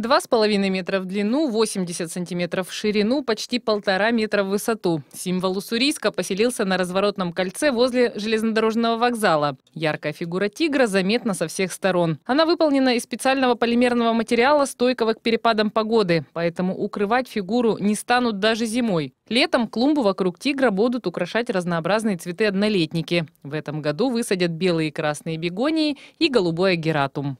2,5 метра в длину, 80 сантиметров в ширину, почти полтора метра в высоту. Символ Уссурийска поселился на разворотном кольце возле железнодорожного вокзала. Яркая фигура тигра заметна со всех сторон. Она выполнена из специального полимерного материала, стойкого к перепадам погоды, поэтому укрывать фигуру не станут даже зимой. Летом клумбу вокруг тигра будут украшать разнообразные цветы-однолетники. В этом году высадят белые и красные бегонии и голубой агератум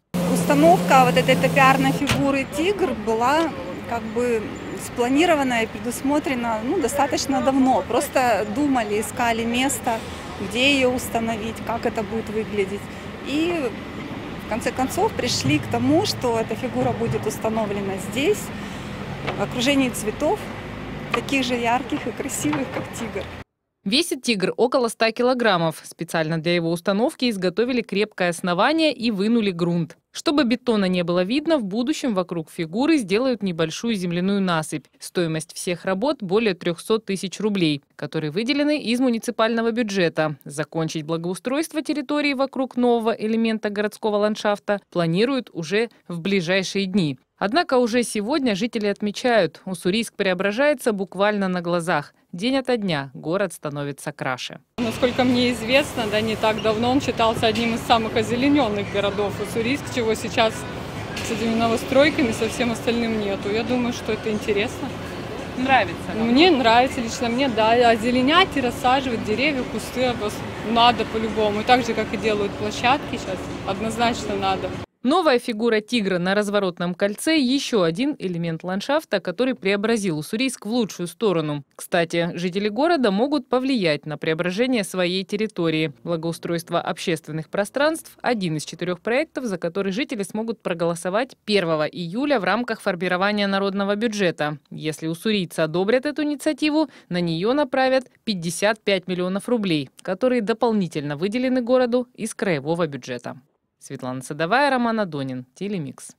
установка вот этой топиарной фигуры тигр была как бы спланирована и предусмотрена ну, достаточно давно. Просто думали, искали место, где ее установить, как это будет выглядеть. И в конце концов пришли к тому, что эта фигура будет установлена здесь, в окружении цветов, таких же ярких и красивых, как тигр. Весит тигр около 100 килограммов. Специально для его установки изготовили крепкое основание и вынули грунт. Чтобы бетона не было видно, в будущем вокруг фигуры сделают небольшую земляную насыпь. Стоимость всех работ более 300 тысяч рублей, которые выделены из муниципального бюджета. Закончить благоустройство территории вокруг нового элемента городского ландшафта планируют уже в ближайшие дни. Однако уже сегодня жители отмечают, Уссурийск преображается буквально на глазах. День ото дня город становится краше. Насколько мне известно, да, не так давно он считался одним из самых озелененных городов Уссурийск, чего сейчас с этими новостройками, со всем остальным нету. Я думаю, что это интересно. Нравится вам? Мне нравится лично, мне, да, озеленять и рассаживать деревья, кусты надо по-любому. Так же, как и делают площадки сейчас, однозначно надо. Новая фигура тигра на разворотном кольце – еще один элемент ландшафта, который преобразил Уссурийск в лучшую сторону. Кстати, жители города могут повлиять на преображение своей территории. Благоустройство общественных пространств – один из четырех проектов, за который жители смогут проголосовать 1 июля в рамках формирования народного бюджета. Если уссурийцы одобрят эту инициативу, на нее направят 55 миллионов рублей, которые дополнительно выделены городу из краевого бюджета. Светлана Садовая, Роман Адонин. Телемикс.